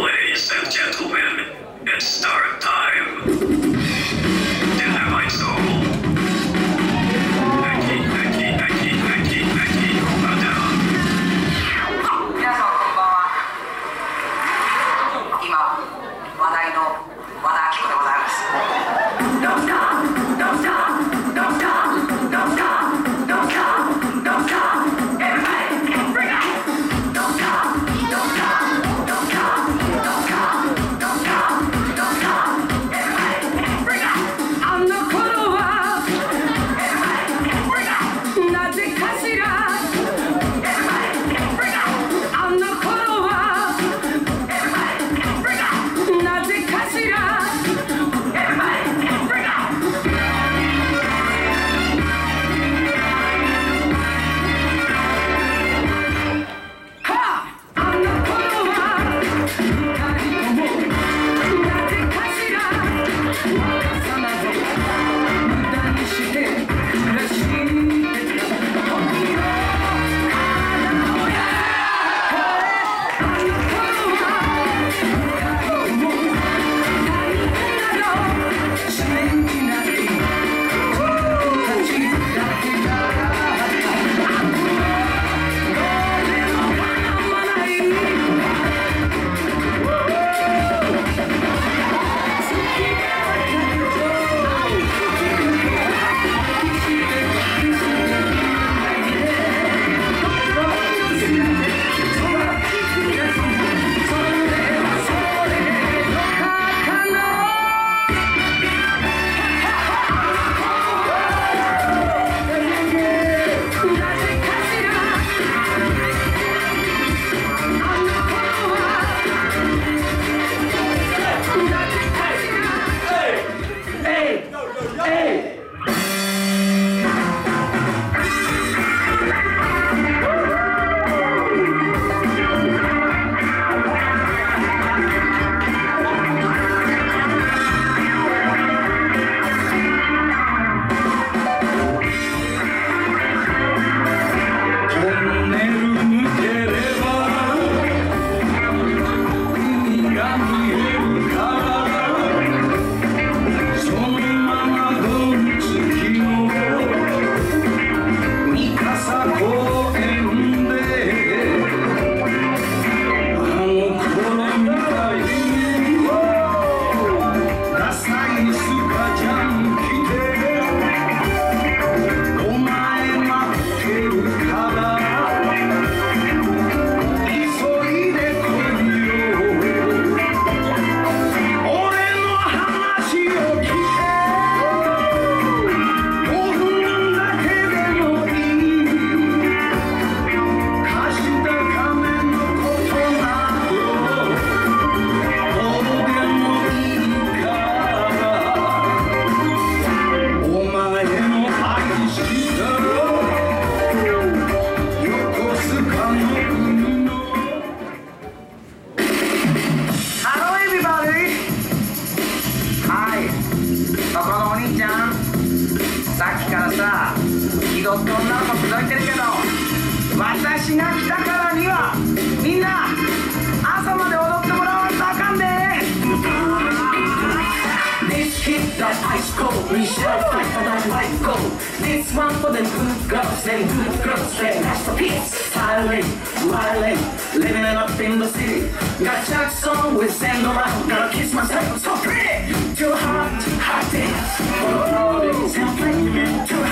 Ladies and gentlemen, it's start time. ょっと女の子口説いてるけど私が来たからにはみんな朝まで踊ってもらわんとあかんで This hit that ice cold We shall fight for that white gold This one for the good girls and good girls and masterpiece Silent, violent, living it up in the city Got Jack song we send around Gotta kiss myself, I'm so pretty Too hot, hot dance For all the template, too hot